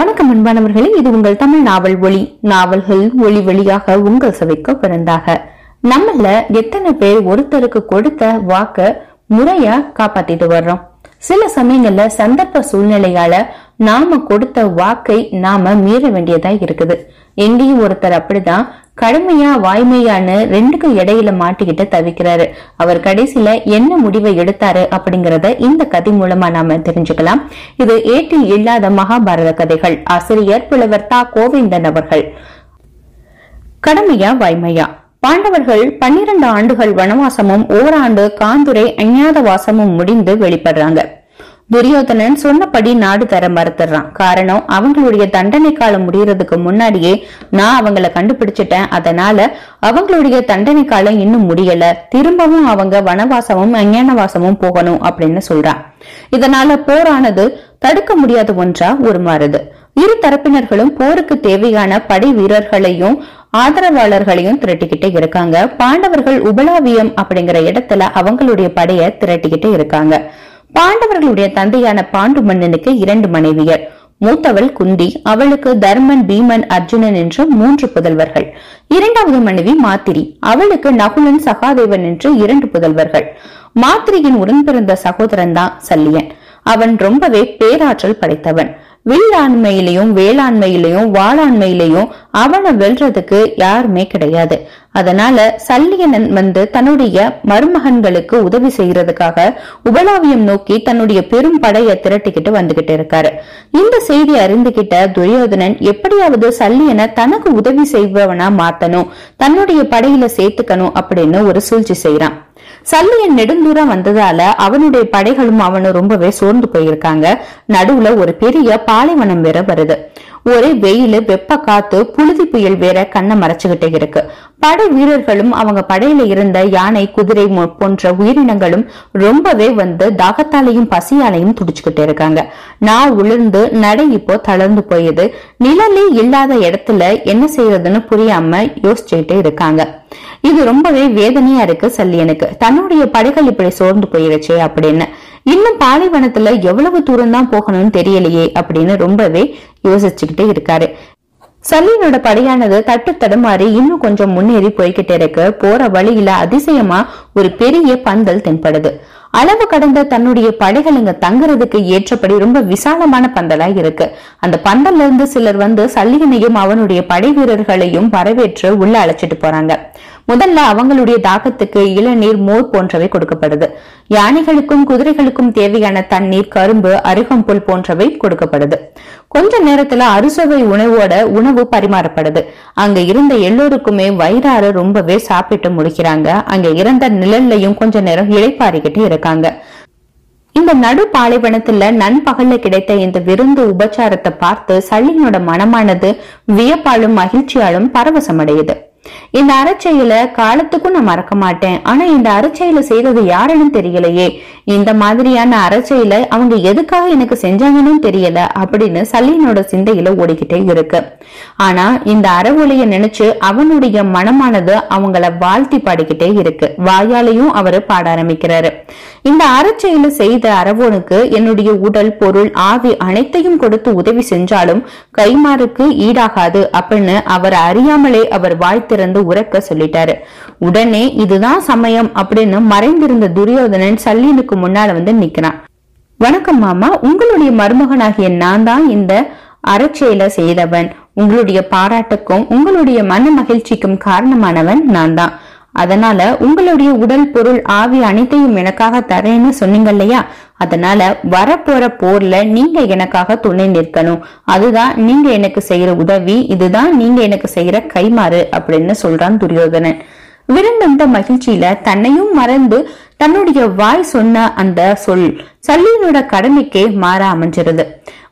வணக்கம் அன்பானவர்களே இது உங்கள் தமிழ் நாவல் ஒளி நாவல்கள் ஒளி வழியாக உங்கள் சபைக்கு பிறந்தாக. நம்மள எத்தனை பேர் ஒருத்தருக்கு கொடுத்த வாக்க முறையா காப்பாத்திட்டு வர்றோம். சில சமயங்கள்ல சந்தர்ப்ப சூழ்நிலையால நாம கொடுத்த வாக்கை நாம மீற வேண்டியதா இருக்குது. எங்கேயும் ஒருத்தர் அப்படிதான் கடுமையா வாய்மையான்னு ரெண்டுக்கு இடையில மாட்டிக்கிட்டு தவிக்கிறாரு. அவர் கடைசியில என்ன முடிவை எடுத்தாரு அப்படிங்கறத இந்த கதை மூலமா நாம தெரிஞ்சுக்கலாம். இது ஏட்டில் இல்லாத மகாபாரத கதைகள். ஆசிரியர் புலவர் தா கோவிந்தன் அவர்கள். கடமையா வாய்மையா. பாண்டவர்கள் பன்னிரண்டு ஆண்டுகள் வனவாசமும் ஓராண்டு காந்துரை அஞ்ஞாதவாசமும் முடிந்து வெளிப்படுறாங்க. துரியோதனன் சொன்னபடி நாடு தர மறுத்துறான். காரணம் அவங்களுடைய தண்டனை காலம் முடியறதுக்கு முன்னாடியே நான் அவங்கள கண்டுபிடிச்சிட்டேன். அதனால அவங்களுடைய தண்டனை காலம் இன்னும் முடியல. திரும்பவும் அவங்க வனவாசமும் அஞ்ஞானவாசமும் போகணும் அப்படின்னு சொல்றான் இதனால போரானது தடுக்க முடியாத ஒன்றா உருமாறுது. இரு தரப்பினர்களும் போருக்கு தேவையான படை வீரர்களையும் ஆதரவாளர்களையும் திரட்டிக்கிட்டே இருக்காங்க. பாண்டவர்கள் உபலாவியம் அப்படிங்கிற இடத்துல அவங்களுடைய படைய திரட்டிக்கிட்டே இருக்காங்க. பாண்டவர்களுடைய தந்தையான பாண்டு மன்னனுக்கு இரண்டு மனைவியர். மூத்தவள் குந்தி அவளுக்கு தர்மன் பீமன் அர்ஜுனன் என்று மூன்று புதல்வர்கள். இரண்டாவது மனைவி மாத்திரி அவளுக்கு நகுலன் சகாதேவன் என்று இரண்டு புதல்வர்கள். மாத்திரியின் உடன் பிறந்த சகோதரன் தான் சல்லியன். அவன் ரொம்பவே பேராற்றல் படைத்தவன். வில்லாண்மையிலையும் வேளாண்மையிலையும் வாளாண்மையிலையும் அவனை வெல்றதுக்கு யாருமே கிடையாது. அதனால சல்லியனன் வந்து தன்னுடைய மருமகன்களுக்கு உதவி செய்யறதுக்காக உபலாவியம் நோக்கி தன்னுடைய பெரும் படையை திரட்டிக்கிட்டு வந்துகிட்டு இருக்காரு. இந்த செய்தி அறிந்துகிட்ட துரியோதனன் எப்படியாவது சல்லியனை தனக்கு உதவி செய்பவனா மாத்தணும் தன்னுடைய படையில சேர்த்துக்கணும் அப்படின்னு ஒரு சூழ்ச்சி செய்யறான் சல்லியன் நெடுந்தூரம் வந்ததால அவனுடைய படைகளும் அவனும் ரொம்பவே சோர்ந்து போயிருக்காங்க. நடுவுல ஒரு பெரிய பாலைவனம் வேற வருது. ஒரே வெயிலு வெப்ப காத்து புழுதி புயல் வேற கண்ணை மறைச்சுக்கிட்டே இருக்கு. படை வீரர்களும் அவங்க படையில இருந்த யானை குதிரை போன்ற உயிரினங்களும் ரொம்பவே வந்து தாகத்தாலையும் பசியாலையும் துடிச்சுக்கிட்டே இருக்காங்க. நான் உளுந்து நடை இப்போ தளர்ந்து போயுது. நிழலே இல்லாத இடத்துல என்ன செய்யறதுன்னு புரியாம யோசிச்சுக்கிட்டே இருக்காங்க. இது ரொம்பவே வேதனையா இருக்கு சல்லியனுக்கு. தன்னுடைய படைகள் இப்படி சோர்ந்து போயிருச்சே அப்படின்னு. இன்னும் பாலைவனத்துல எவ்வளவு தூரம் தான் போகணும்னு தெரியலையே அப்படின்னு ரொம்பவே யோசிச்சுக்கிட்டே இருக்காரு. சலீனோட படையானது தட்டு தடுமாறி இன்னும் கொஞ்சம் முன்னேறி போய்கிட்டே இருக்கு. போற வழியில அதிசயமா ஒரு பெரிய பந்தல் தென்படுது. அளவு கடந்த தன்னுடைய படைகள் இங்க தங்குறதுக்கு ஏற்றபடி ரொம்ப விசாலமான பந்தலா இருக்கு. அந்த பந்தல்ல இருந்து சிலர் வந்து சல்லியனையும் அவனுடைய படை வீரர்களையும் வரவேற்று உள்ள அழைச்சிட்டு போறாங்க. முதல்ல அவங்களுடைய தாகத்துக்கு இளநீர் மோர் போன்றவை கொடுக்கப்படுது. யானைகளுக்கும் குதிரைகளுக்கும் தேவையான தண்ணீர் கரும்பு அருகம்புல் போன்றவை கொடுக்கப்படுது. கொஞ்ச நேரத்துல அறுசுவை உணவோட உணவு பரிமாறப்படுது. அங்க இருந்த எல்லோருக்குமே வயிறார ரொம்பவே சாப்பிட்டு முடிக்கிறாங்க. அங்க இருந்த நிழல்லையும் கொஞ்ச நேரம் இளைப்பாறிக்கிட்டு இருக்காங்க. இந்த நடு பாலைவனத்துல நண்பகல்ல கிடைத்த இந்த விருந்து உபச்சாரத்தை பார்த்து சளினோட மனமானது வியப்பாலும் மகிழ்ச்சியாலும் பரவசமடையுது. இந்த அறச்செயல காலத்துக்கும் நான் மறக்க மாட்டேன். ஆனா இந்த அறச்செயலை செய்தது யாருன்னு தெரியலையே. இந்த மாதிரியான அறச்செயலை அவங்க எதுக்காக எனக்கு செஞ்சாங்கன்னு தெரியல அப்படின்னு சலீனோட சிந்தையில ஓடிக்கிட்டே இருக்கு. ஆனா இந்த அறவொலிய நினைச்சு அவனுடைய மனமானது அவங்கள வாழ்த்தி பாடிக்கிட்டே இருக்கு. வாயாலையும் அவரு பாட ஆரம்பிக்கிறாரு. இந்த அறச்செயல செய்த அரவோனுக்கு என்னுடைய உடல் பொருள் ஆவி அனைத்தையும் கொடுத்து உதவி செஞ்சாலும் கைமாறுக்கு ஈடாகாது அப்படின்னு அவர் அறியாமலே அவர் வாய் திறந்து உறக்க சொல்லிட்டாரு. உடனே இதுதான் சமயம் அப்படின்னு மறைந்திருந்த துரியோதனன் சல்லீனுக்கு முன்னால வந்து நிக்கிறான். வணக்கம் மாமா உங்களுடைய மருமகனாகிய நான் தான் இந்த அறச்செயலை செய்தவன். உங்களுடைய பாராட்டுக்கும் உங்களுடைய மன மகிழ்ச்சிக்கும் காரணமானவன் நான் தான். அதனால உங்களுடைய உடல் பொருள் ஆவி அனைத்தையும் எனக்காக தரேன்னு சொன்னீங்க இல்லையா? அதனால வரப்போற போர்ல நீங்க எனக்காக துணை நிற்கணும். அதுதான் நீங்க எனக்கு செய்யற உதவி இதுதான் நீங்க எனக்கு செய்யற கைமாறு அப்படின்னு சொல்றான் துரியோதனன். விருந்தந்த மகிழ்ச்சியில தன்னையும் மறந்து தன்னுடைய வாய் சொன்ன அந்த சொல் சல்லியனோட கடமைக்கே மாற அமைஞ்சிருது.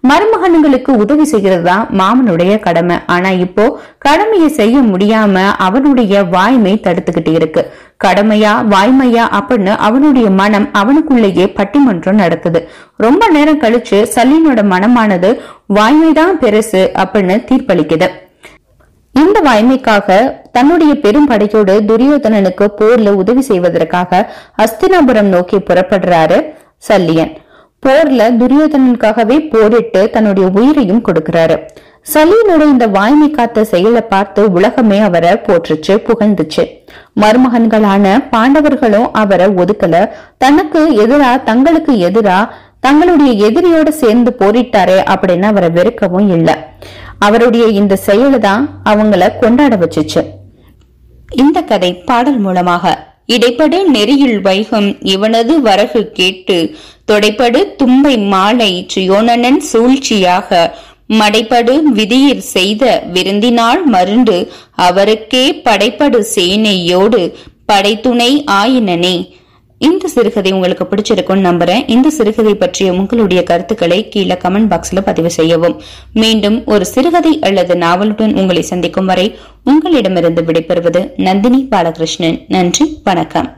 மருமகன்களுக்கு உதவி செய்கிறது தான் மாமனுடைய கடமை. ஆனா இப்போ கடமையை செய்ய முடியாம அவனுடைய வாய்மை தடுத்துக்கிட்டு இருக்கு. கடமையா வாய்மையா அப்படின்னு அவனுடைய மனம் அவனுக்குள்ளேயே பட்டிமன்றம் நடக்குது ரொம்ப நேரம் கழிச்சு சல்லினோட மனமானது வாய்மைதான் பெருசு அப்படின்னு தீர்ப்பளிக்குது. வாய்மைக்காக தன்னுடைய பெரும் படையோடு துரியோதனனுக்கு போர்ல உதவி செய்வதற்காக அஸ்தினாபுரம் நோக்கி புறப்படுறாரு சல்லியன். போர்ல துரியோதனனுக்காகவே போரிட்டு தன்னுடைய உயிரையும் கொடுக்கிறாரு. சலீனோட இந்த வாய்மை காத்த செயலை பார்த்து உலகமே அவரை போற்றுச்சு புகழ்ந்துச்சு. மருமகன்களான பாண்டவர்களும் அவரை ஒதுக்கல. தனக்கு எதிரா தங்களுக்கு எதிரா தங்களுடைய எதிரியோட சேர்ந்து போரிட்டாரே அப்படின்னு அவரை வெறுக்கவும் இல்லை. அவருடைய இந்த செயலை தான் அவங்கள கொண்டாட வச்சுச்சு. இந்த கதை பாடல் மூலமாக இடைப்படு நெறியில் வைகும் இவனது வரகு கேட்டு தொடைப்படு தும்பை மாலை சுயோனனன் சூழ்ச்சியாக மடைப்படு விதியில் செய்த விருந்தினால் மருண்டு அவருக்கே படைப்படு சேனையோடு படைத்துணை ஆயினனே. இந்த சிறுகதை உங்களுக்கு பிடிச்சிருக்கும்னு நம்புறேன். இந்த சிறுகதை பற்றிய உங்களுடைய கருத்துக்களை கீழே கமெண்ட் பாக்ஸ்ல பதிவு செய்யவும். மீண்டும் ஒரு சிறுகதை அல்லது நாவலுடன் உங்களை சந்திக்கும் வரை உங்களிடமிருந்து விடைபெறுவது நந்தினி பாலகிருஷ்ணன். நன்றி வணக்கம்.